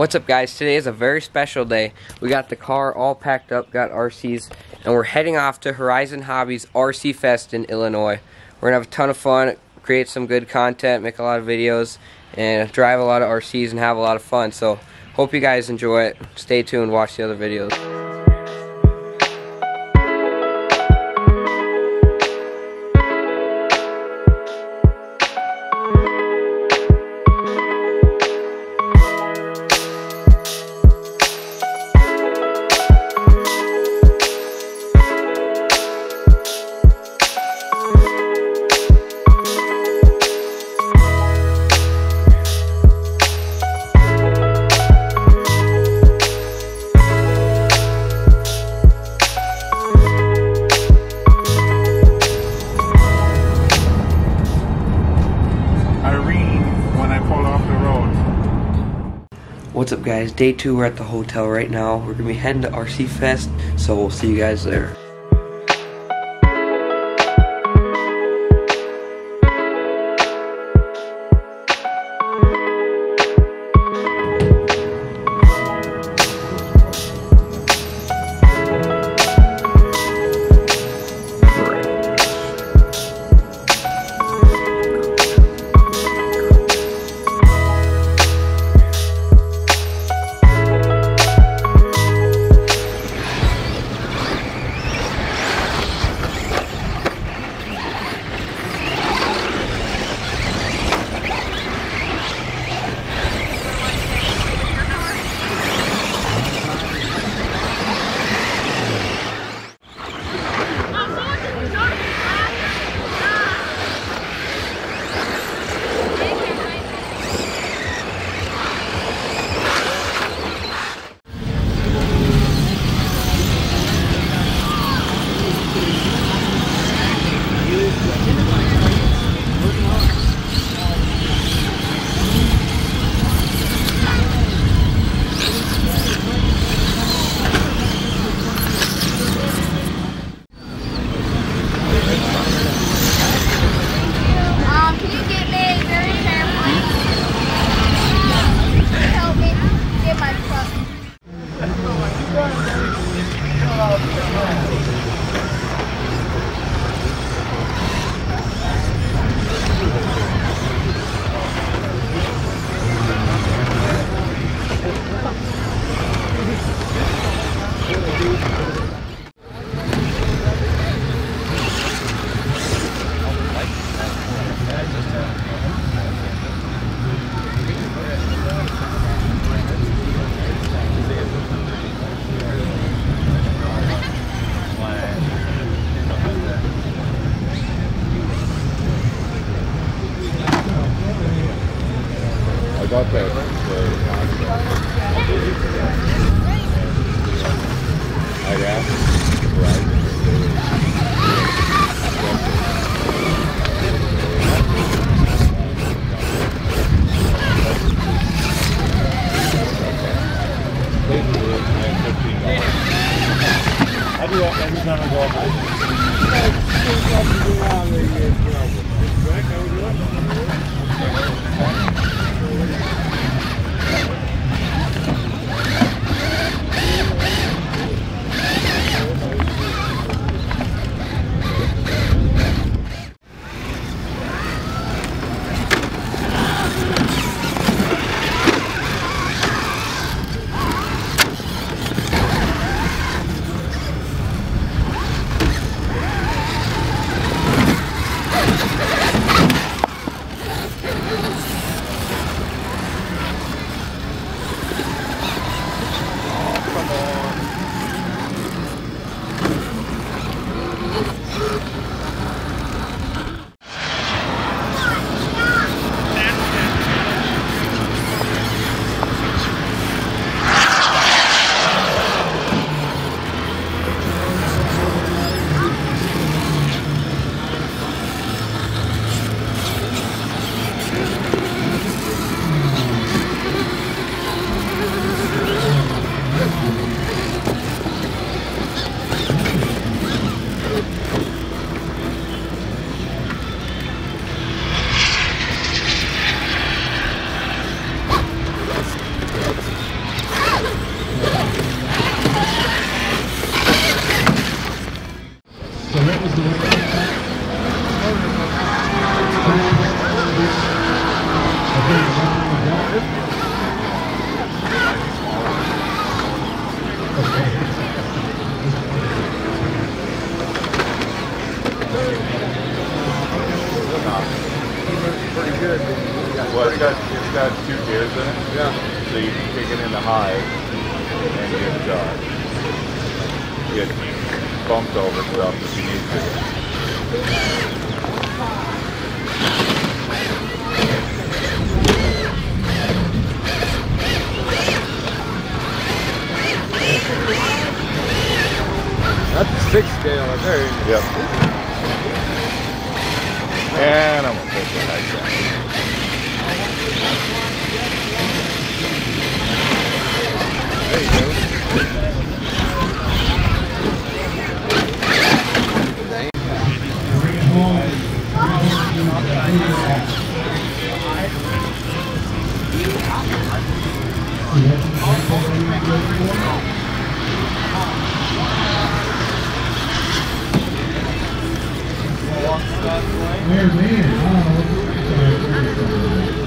What's up guys? Today is a very special day. We got the car all packed up, got RCs, and we're heading off to Horizon Hobby's RC Fest in Illinois. We're gonna have a ton of fun, create some good content, make a lot of videos, and drive a lot of RCs and have a lot of fun. So hope you guys enjoy it. Stay tuned, watch the other videos. What's up guys? Day two, we're at the hotel right now. We're gonna be heading to RC Fest, so we'll see you guys there. good. Yeah, well, it's got, good. it's got two gears in it. Yeah. So you can kick it into high and get, uh, get bumped over stuff if you need to. That's six scale, I. Yep. And I'm going to take the next Where's man? Oh,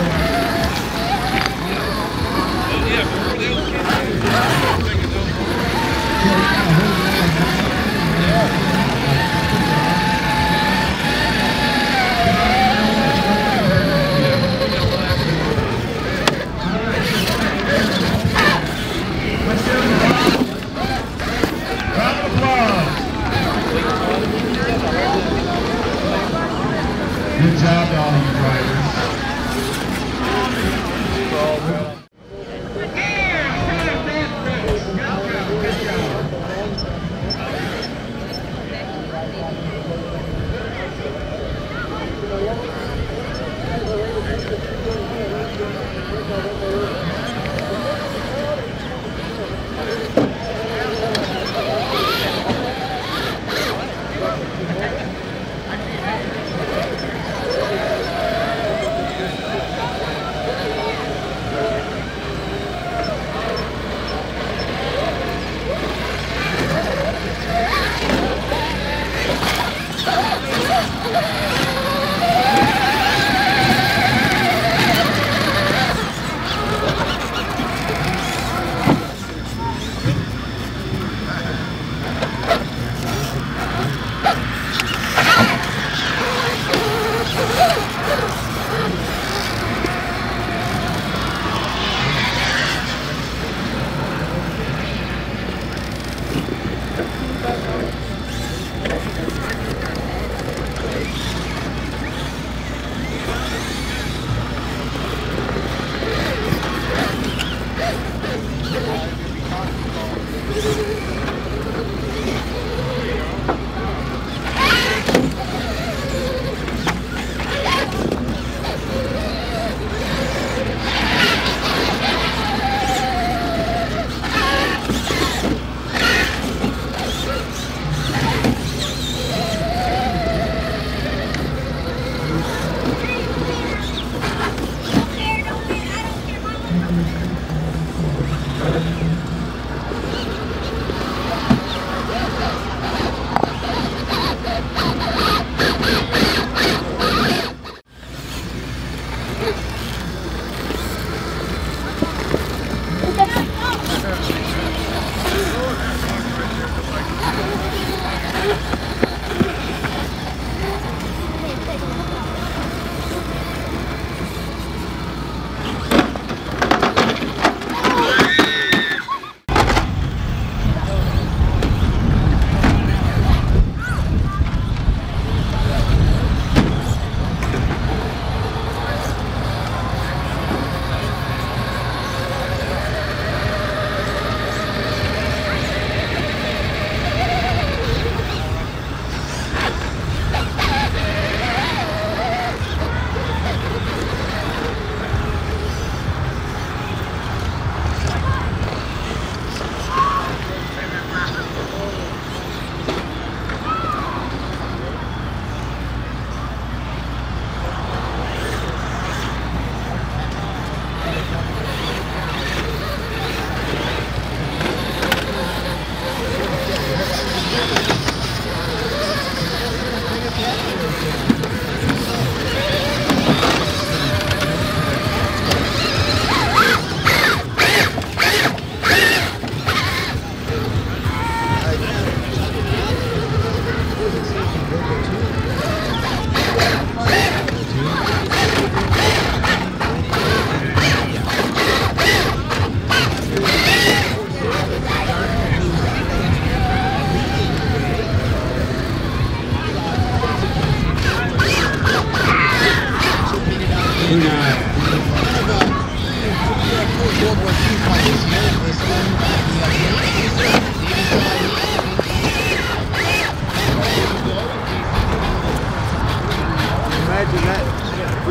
Good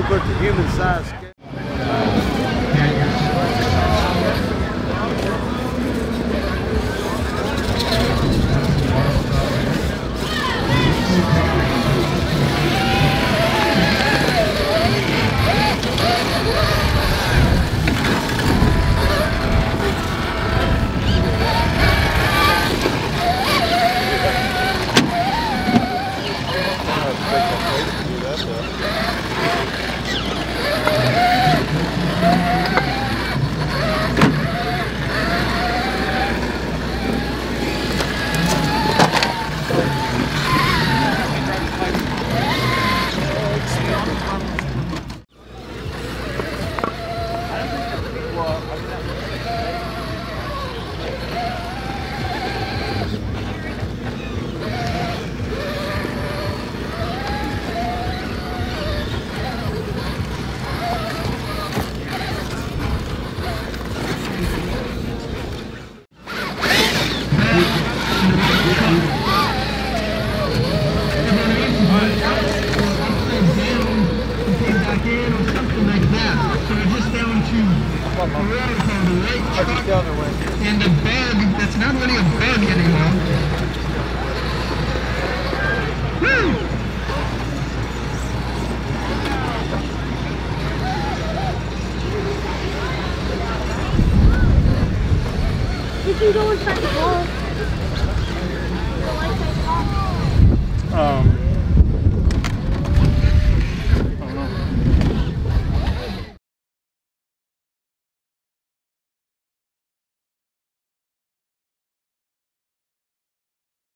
put the human size.